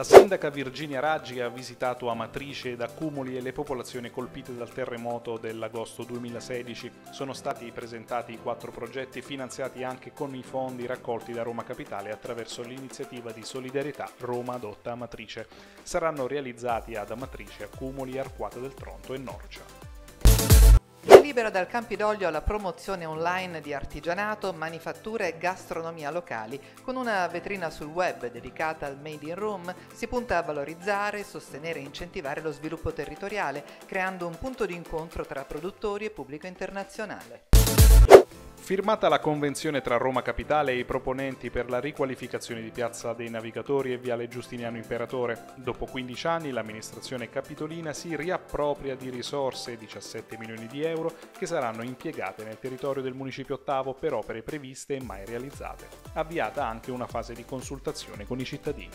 La sindaca Virginia Raggi ha visitato Amatrice ed Accumuli e le popolazioni colpite dal terremoto dell'agosto 2016. Sono stati presentati quattro progetti finanziati anche con i fondi raccolti da Roma Capitale attraverso l'iniziativa di solidarietà Roma adotta Amatrice. Saranno realizzati ad Amatrice, Accumuli, Arquata del Tronto e Norcia libera dal Campidoglio alla promozione online di artigianato, manifatture e gastronomia locali. Con una vetrina sul web dedicata al Made in Room si punta a valorizzare, sostenere e incentivare lo sviluppo territoriale, creando un punto di incontro tra produttori e pubblico internazionale. Firmata la convenzione tra Roma Capitale e i proponenti per la riqualificazione di Piazza dei Navigatori e Viale Giustiniano Imperatore, dopo 15 anni l'amministrazione capitolina si riappropria di risorse, 17 milioni di euro, che saranno impiegate nel territorio del Municipio ottavo per opere previste e mai realizzate. Avviata anche una fase di consultazione con i cittadini.